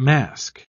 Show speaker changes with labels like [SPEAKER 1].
[SPEAKER 1] Mask.